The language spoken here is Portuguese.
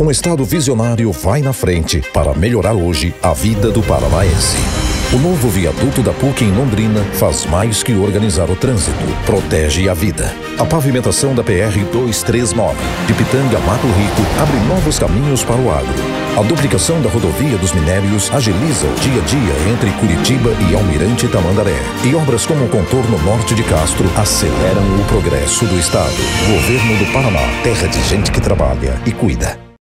Um Estado visionário vai na frente para melhorar hoje a vida do paranaense. O novo viaduto da PUC em Londrina faz mais que organizar o trânsito, protege a vida. A pavimentação da PR 239, de Pitanga a Mato Rico, abre novos caminhos para o agro. A duplicação da rodovia dos minérios agiliza o dia a dia entre Curitiba e Almirante Tamandaré. E obras como o contorno norte de Castro aceleram o progresso do Estado. Governo do Paraná, terra de gente que trabalha e cuida.